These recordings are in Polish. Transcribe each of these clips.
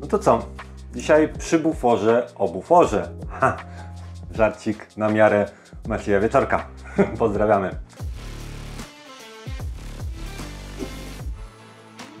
No to co? Dzisiaj przy buforze o buforze. Ha! Żarcik na miarę Macieja Wieczorka. Pozdrawiamy.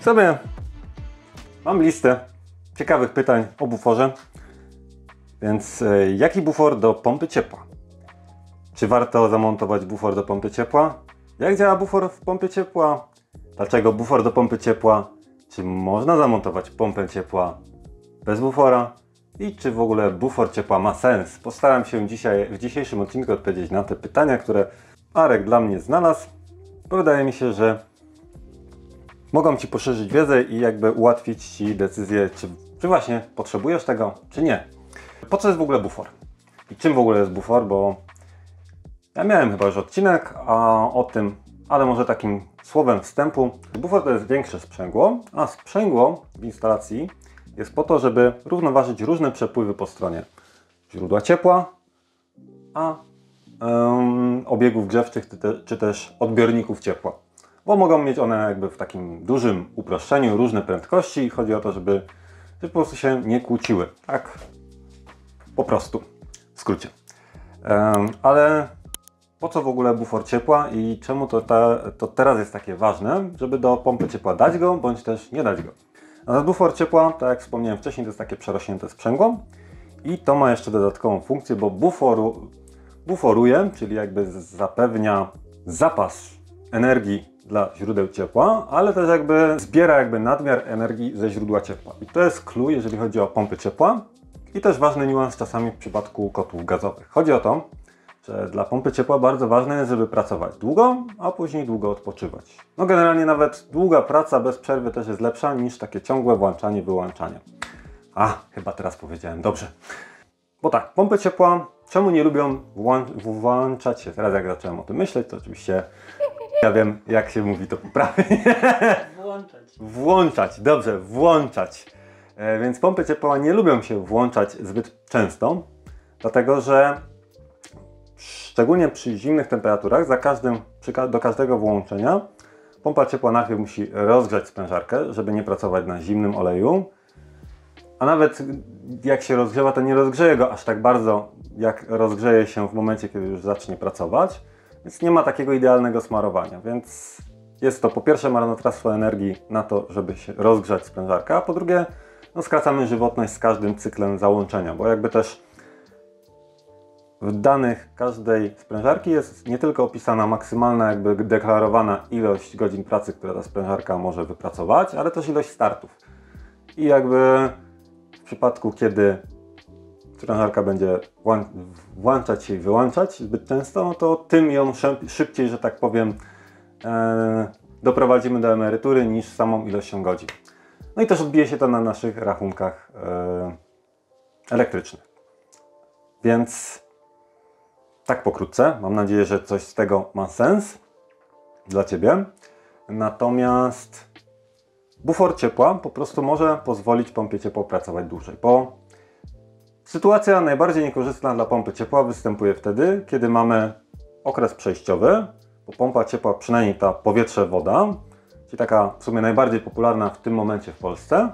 Sobie mam listę ciekawych pytań o buforze. Więc e, jaki bufor do pompy ciepła? Czy warto zamontować bufor do pompy ciepła? Jak działa bufor w pompie ciepła? Dlaczego bufor do pompy ciepła? Czy można zamontować pompę ciepła bez bufora? I czy w ogóle bufor ciepła ma sens? Postaram się dzisiaj, w dzisiejszym odcinku odpowiedzieć na te pytania, które Arek dla mnie znalazł, bo wydaje mi się, że mogą Ci poszerzyć wiedzę i jakby ułatwić Ci decyzję, czy, czy właśnie potrzebujesz tego, czy nie. Po co jest w ogóle bufor? I czym w ogóle jest bufor? Bo ja miałem chyba już odcinek a, o tym, ale może takim słowem wstępu. Bufor to jest większe sprzęgło, a sprzęgło w instalacji jest po to, żeby równoważyć różne przepływy po stronie źródła ciepła, a um, obiegów grzewczych czy też odbiorników ciepła. Bo mogą mieć one jakby w takim dużym uproszczeniu różne prędkości i chodzi o to, żeby, żeby po prostu się nie kłóciły. Tak po prostu, w skrócie. Um, ale po co w ogóle bufor ciepła i czemu to, ta, to teraz jest takie ważne, żeby do pompy ciepła dać go, bądź też nie dać go. Natomiast bufor ciepła, tak jak wspomniałem wcześniej, to jest takie przerośnięte sprzęgło i to ma jeszcze dodatkową funkcję, bo buforu, buforuje, czyli jakby zapewnia zapas energii dla źródeł ciepła, ale też jakby zbiera jakby nadmiar energii ze źródła ciepła. I to jest clue, jeżeli chodzi o pompy ciepła i też ważny niuans czasami w przypadku kotłów gazowych. Chodzi o to, że dla pompy ciepła bardzo ważne jest, żeby pracować długo, a później długo odpoczywać. No generalnie nawet długa praca bez przerwy też jest lepsza niż takie ciągłe włączanie, wyłączanie. A, chyba teraz powiedziałem dobrze. Bo tak, pompy ciepła, czemu nie lubią włączać się? Teraz jak zacząłem o tym myśleć, to oczywiście ja wiem, jak się mówi to poprawnie. Włączać. Włączać, dobrze, włączać. E, więc pompy ciepła nie lubią się włączać zbyt często, dlatego że szczególnie przy zimnych temperaturach, za każdym, do każdego włączenia pompa ciepła najpierw musi rozgrzać sprężarkę, żeby nie pracować na zimnym oleju. A nawet jak się rozgrzewa, to nie rozgrzeje go aż tak bardzo, jak rozgrzeje się w momencie, kiedy już zacznie pracować. Więc nie ma takiego idealnego smarowania. Więc jest to po pierwsze marnotrawstwo energii na to, żeby się rozgrzać sprężarkę, a po drugie no, skracamy żywotność z każdym cyklem załączenia, bo jakby też w danych każdej sprężarki jest nie tylko opisana maksymalna, jakby deklarowana ilość godzin pracy, która ta sprężarka może wypracować, ale też ilość startów. I jakby w przypadku, kiedy sprężarka będzie włączać się i wyłączać zbyt często, no to tym ją szybciej, że tak powiem, e, doprowadzimy do emerytury niż samą ilością godzin. No i też odbije się to na naszych rachunkach e, elektrycznych. Więc tak pokrótce. Mam nadzieję, że coś z tego ma sens dla Ciebie. Natomiast bufor ciepła po prostu może pozwolić pompie ciepła pracować dłużej, bo sytuacja najbardziej niekorzystna dla pompy ciepła występuje wtedy, kiedy mamy okres przejściowy, bo pompa ciepła, przynajmniej ta powietrze-woda, czyli taka w sumie najbardziej popularna w tym momencie w Polsce,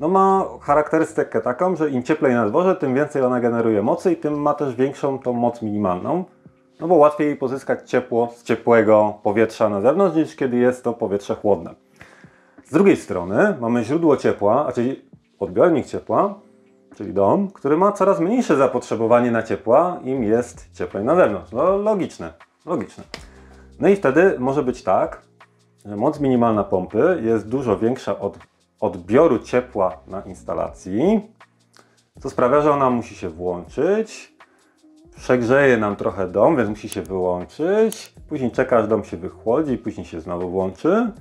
no ma charakterystykę taką, że im cieplej na dworze, tym więcej ona generuje mocy i tym ma też większą tą moc minimalną. No bo łatwiej pozyskać ciepło z ciepłego powietrza na zewnątrz, niż kiedy jest to powietrze chłodne. Z drugiej strony mamy źródło ciepła, a czyli odbiornik ciepła, czyli dom, który ma coraz mniejsze zapotrzebowanie na ciepła, im jest cieplej na zewnątrz. No logiczne, logiczne. No i wtedy może być tak, że moc minimalna pompy jest dużo większa od odbioru ciepła na instalacji, co sprawia, że ona musi się włączyć, przegrzeje nam trochę dom, więc musi się wyłączyć, później czeka aż dom się wychłodzi, później się znowu włączy.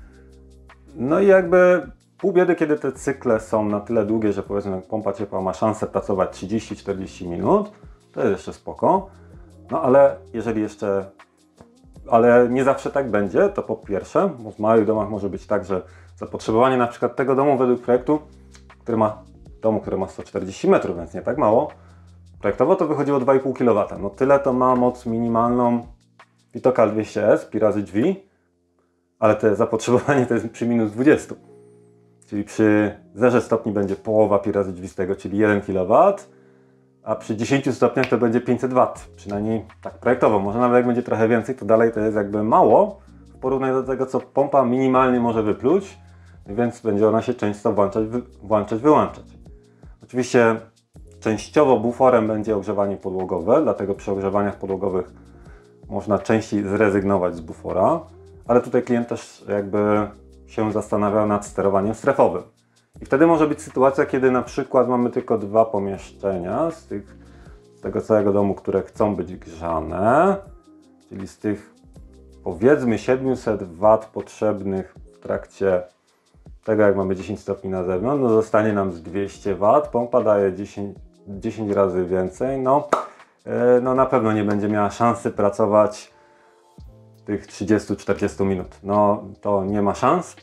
No i jakby pół biedy, kiedy te cykle są na tyle długie, że powiedzmy pompa ciepła ma szansę pracować 30-40 minut, to jest jeszcze spoko. No ale jeżeli jeszcze, ale nie zawsze tak będzie, to po pierwsze, bo w małych domach może być tak, że zapotrzebowanie na przykład tego domu według projektu, który ma domu, który ma 140 metrów, więc nie tak mało. Projektowo to wychodziło 2,5 kW. No tyle to ma moc minimalną Vitokal 200S, pi razy drzwi, ale to zapotrzebowanie to jest przy minus 20. czyli przy 0 stopni będzie połowa pira rzeczywistego, czyli 1 kW, a przy 10 stopniach to będzie 500 W, przynajmniej tak projektowo. Może nawet jak będzie trochę więcej, to dalej to jest jakby mało w porównaniu do tego, co pompa minimalnie może wypluć, więc będzie ona się często włączać, włączać, wyłączać. Oczywiście częściowo buforem będzie ogrzewanie podłogowe, dlatego przy ogrzewaniach podłogowych można częściej zrezygnować z bufora, ale tutaj klient też jakby się zastanawia nad sterowaniem strefowym. I wtedy może być sytuacja, kiedy na przykład mamy tylko dwa pomieszczenia z, tych, z tego całego domu, które chcą być grzane, czyli z tych powiedzmy 700 W potrzebnych w trakcie tego, jak mamy 10 stopni na zewnątrz, no zostanie nam z 200 W, pompa daje 10, 10 razy więcej, no, yy, no na pewno nie będzie miała szansy pracować tych 30-40 minut. No to nie ma szans.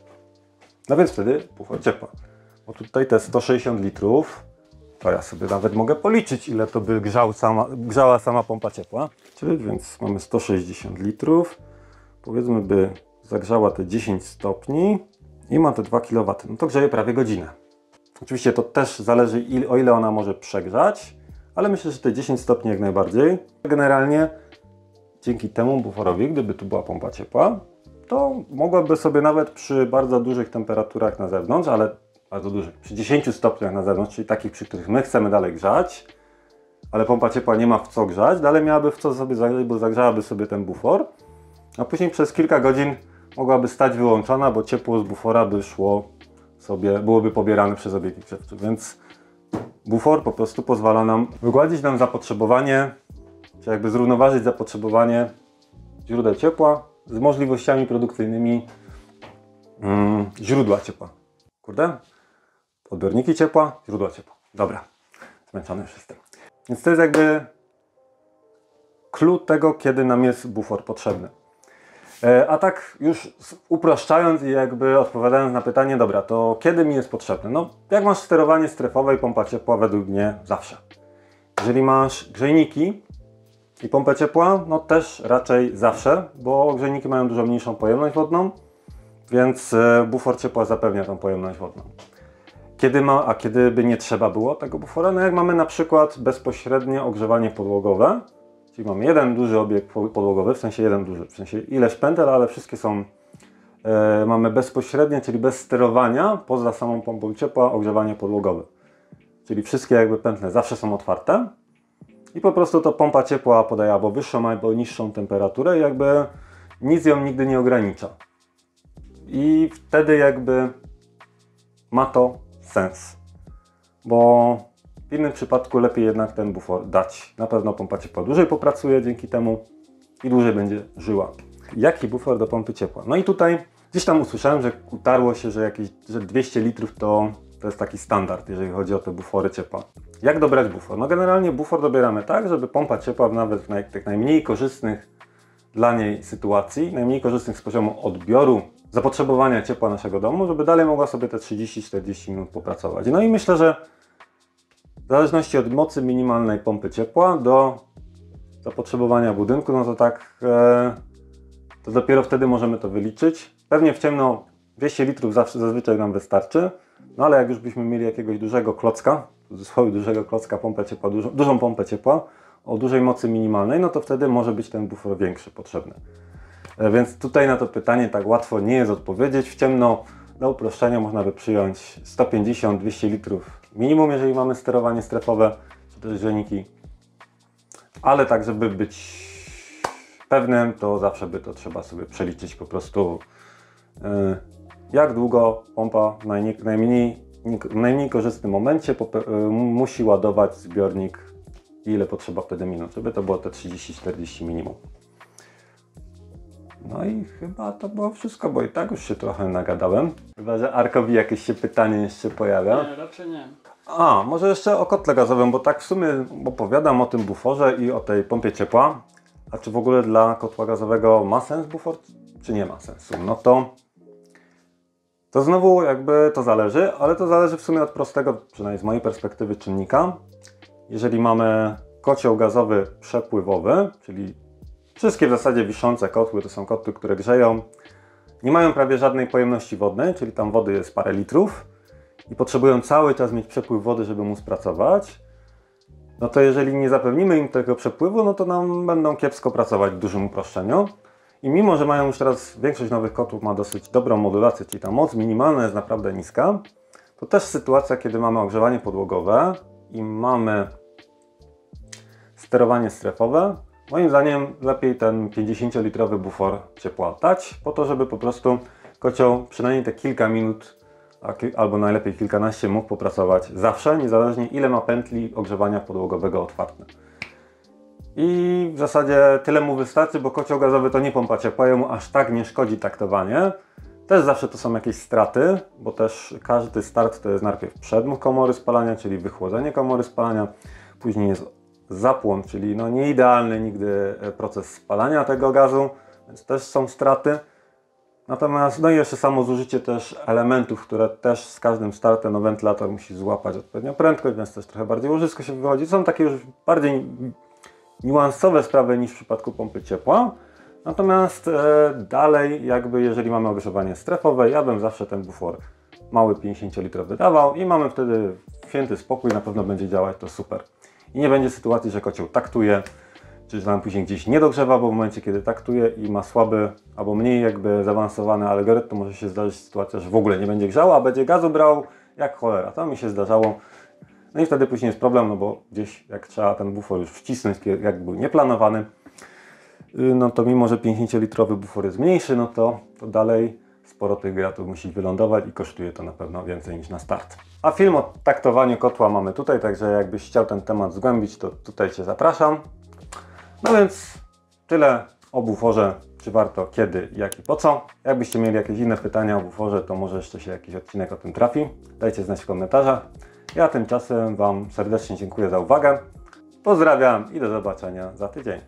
No więc wtedy bufor ciepła. Bo tutaj te 160 litrów, to ja sobie nawet mogę policzyć, ile to by grzał sama, grzała sama pompa ciepła. Czyli więc mamy 160 litrów. Powiedzmy by zagrzała te 10 stopni i ma te 2 kW. No to grzeje prawie godzinę. Oczywiście to też zależy o ile ona może przegrzać, ale myślę, że te 10 stopni jak najbardziej. Generalnie dzięki temu buforowi, gdyby tu była pompa ciepła, to mogłaby sobie nawet przy bardzo dużych temperaturach na zewnątrz, ale bardzo dużych, przy 10 stopniach na zewnątrz, czyli takich, przy których my chcemy dalej grzać, ale pompa ciepła nie ma w co grzać, dalej miałaby w co sobie zagrzać, bo zagrzałaby sobie ten bufor, a później przez kilka godzin mogłaby stać wyłączona, bo ciepło z bufora by szło sobie, byłoby pobierane przez obiegi grzewcze, więc bufor po prostu pozwala nam wygładzić nam zapotrzebowanie, czy jakby zrównoważyć zapotrzebowanie źródeł ciepła z możliwościami produkcyjnymi mm, źródła ciepła. Kurde? Odbiorniki ciepła, źródła ciepła. Dobra, zmęczony już jestem. Więc to jest jakby klucz tego, kiedy nam jest bufor potrzebny. E, a tak już upraszczając i jakby odpowiadając na pytanie, dobra, to kiedy mi jest potrzebne? No, jak masz sterowanie strefowe i pompa ciepła, według mnie zawsze. Jeżeli masz grzejniki i pompę ciepła, no też raczej zawsze, bo grzejniki mają dużo mniejszą pojemność wodną, więc e, bufor ciepła zapewnia tą pojemność wodną. Kiedy ma, a kiedy by nie trzeba było tego bufora? No jak mamy na przykład bezpośrednie ogrzewanie podłogowe, czyli mamy jeden duży obiekt podłogowy, w sensie jeden duży, w sensie ileś pętel, ale wszystkie są, e, mamy bezpośrednie, czyli bez sterowania, poza samą pompą ciepła, ogrzewanie podłogowe. Czyli wszystkie jakby pętle zawsze są otwarte i po prostu to pompa ciepła podaje albo wyższą, albo niższą temperaturę i jakby nic ją nigdy nie ogranicza. I wtedy jakby ma to sens. Bo w innym przypadku lepiej jednak ten bufor dać. Na pewno pompa ciepła dłużej popracuje dzięki temu i dłużej będzie żyła. Jaki bufor do pompy ciepła? No i tutaj gdzieś tam usłyszałem, że utarło się, że jakieś że 200 litrów to, to jest taki standard, jeżeli chodzi o te bufory ciepła. Jak dobrać bufor? No generalnie bufor dobieramy tak, żeby pompa ciepła nawet w naj, tych najmniej korzystnych dla niej sytuacji, najmniej korzystnych z poziomu odbioru zapotrzebowania ciepła naszego domu, żeby dalej mogła sobie te 30-40 minut popracować. No i myślę, że w zależności od mocy minimalnej pompy ciepła do zapotrzebowania budynku, no to tak, e, to dopiero wtedy możemy to wyliczyć. Pewnie w ciemno 200 litrów zawsze zazwyczaj nam wystarczy, no ale jak już byśmy mieli jakiegoś dużego klocka, w dużego klocka pompę ciepła, dużą, dużą pompę ciepła o dużej mocy minimalnej, no to wtedy może być ten bufor większy potrzebny. E, więc tutaj na to pytanie tak łatwo nie jest odpowiedzieć. W ciemno dla uproszczenia można by przyjąć 150-200 litrów minimum, jeżeli mamy sterowanie strefowe, czy też żeniki. Ale tak, żeby być pewnym, to zawsze by to trzeba sobie przeliczyć po prostu e, jak długo pompa w najmniej, najmniej, korzystnym momencie e, musi ładować zbiornik i ile potrzeba wtedy minut, żeby to było te 30-40 minimum. No i chyba to było wszystko, bo i tak już się trochę nagadałem. Chyba, że Arkowi jakieś się pytanie jeszcze pojawia. Nie, raczej nie. A, może jeszcze o kotle gazowym, bo tak w sumie opowiadam o tym buforze i o tej pompie ciepła. A czy w ogóle dla kotła gazowego ma sens bufor, czy nie ma sensu? No to to znowu jakby to zależy, ale to zależy w sumie od prostego, przynajmniej z mojej perspektywy, czynnika. Jeżeli mamy kocioł gazowy przepływowy, czyli Wszystkie w zasadzie wiszące kotły to są kotły, które grzeją. Nie mają prawie żadnej pojemności wodnej, czyli tam wody jest parę litrów. i potrzebują cały czas mieć przepływ wody, żeby móc pracować, no to jeżeli nie zapewnimy im tego przepływu, no to nam będą kiepsko pracować w dużym uproszczeniu. I mimo, że mają już teraz, większość nowych kotłów ma dosyć dobrą modulację, czyli ta moc minimalna jest naprawdę niska, to też sytuacja, kiedy mamy ogrzewanie podłogowe i mamy sterowanie strefowe, moim zdaniem lepiej ten 50-litrowy bufor ciepła dać, po to, żeby po prostu kocioł przynajmniej te kilka minut albo najlepiej kilkanaście mógł popracować zawsze, niezależnie ile ma pętli ogrzewania podłogowego otwarte. I w zasadzie tyle mu wystarczy, bo kocioł gazowy to nie pompa ciepła, jemu aż tak nie szkodzi taktowanie. Też zawsze to są jakieś straty, bo też każdy start to jest najpierw przedmuch komory spalania, czyli wychłodzenie komory spalania, później jest zapłon, czyli no nieidealny nigdy proces spalania tego gazu, więc też są straty. Natomiast, no i jeszcze samo zużycie też elementów, które też z każdym startem, no wentylator musi złapać odpowiednią prędkość, więc też trochę bardziej łożysko się wychodzi. Są takie już bardziej niuansowe sprawy niż w przypadku pompy ciepła. Natomiast e, dalej, jakby jeżeli mamy ogrzewanie strefowe, ja bym zawsze ten bufor mały 50 litrowy dawał i mamy wtedy święty spokój, na pewno będzie działać to super. I nie będzie sytuacji, że kocioł taktuje, czy że nam później gdzieś nie dogrzewa, bo w momencie, kiedy taktuje i ma słaby albo mniej jakby zaawansowany algorytm, to może się zdarzyć sytuacja, że w ogóle nie będzie grzał, a będzie gazu brał jak cholera. To mi się zdarzało. No i wtedy później jest problem, no bo gdzieś jak trzeba ten bufor już wcisnąć, jak był nieplanowany, y, no to mimo, że 50-litrowy bufor jest mniejszy, no to, to dalej sporo tych gratów musi wylądować i kosztuje to na pewno więcej niż na start. A film o taktowaniu kotła mamy tutaj, także jakbyś chciał ten temat zgłębić, to tutaj Cię zapraszam. No więc tyle o buforze, czy warto, kiedy, jak i po co. Jakbyście mieli jakieś inne pytania o buforze, to może jeszcze się jakiś odcinek o tym trafi. Dajcie znać w komentarzach. Ja tymczasem Wam serdecznie dziękuję za uwagę. Pozdrawiam i do zobaczenia za tydzień.